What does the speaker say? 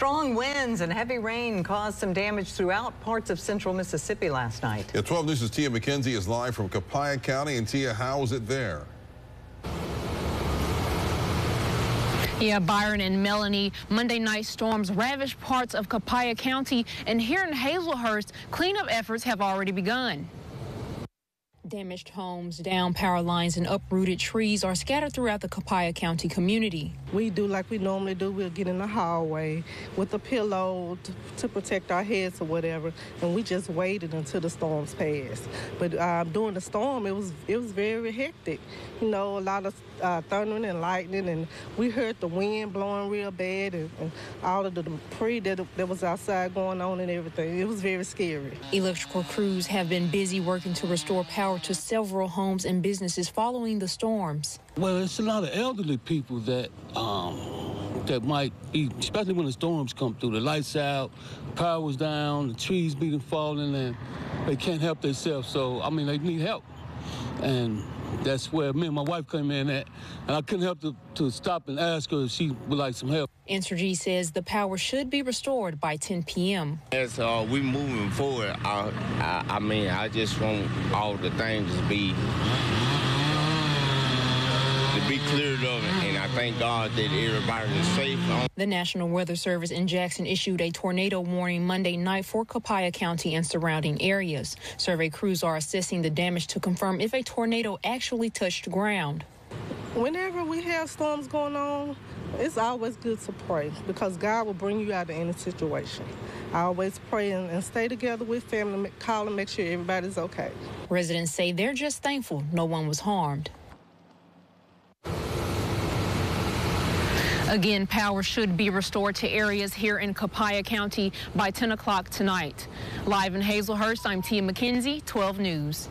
Strong winds and heavy rain caused some damage throughout parts of central Mississippi last night. Yeah, 12 News' Tia McKenzie is live from Copiah County. And Tia, how is it there? Yeah, Byron and Melanie, Monday night storms ravaged parts of Copiah County, and here in Hazlehurst, cleanup efforts have already begun. Damaged homes, down power lines, and uprooted trees are scattered throughout the Copiah County community. We do like we normally do. We'll get in the hallway with a pillow to, to protect our heads or whatever, and we just waited until the storms passed. But uh, during the storm, it was it was very hectic. You know, a lot of uh, thundering and lightning, and we heard the wind blowing real bad, and, and all of the debris that, that was outside going on and everything. It was very scary. Electrical crews have been busy working to restore power to several homes and businesses following the storms. Well, it's a lot of elderly people that um, that might be, especially when the storms come through. The lights out, power's down, the trees being falling, and they can't help themselves. So I mean, they need help, and that's where me and my wife came in at, and I couldn't help to, to stop and ask her if she would like some help. Entergy says the power should be restored by 10 p.m. As uh, we moving forward, I, I, I mean, I just want all the things to be to be cleared of it, and I thank God that everybody is safe. The National Weather Service in Jackson issued a tornado warning Monday night for Copiah County and surrounding areas. Survey crews are assessing the damage to confirm if a tornado actually touched ground. Whenever we have storms going on, it's always good to pray because God will bring you out of any situation. I always pray and, and stay together with family, call and make sure everybody's okay. Residents say they're just thankful no one was harmed. Again, power should be restored to areas here in Copiah County by 10 o'clock tonight. Live in Hazlehurst, I'm Tia McKenzie, 12 News.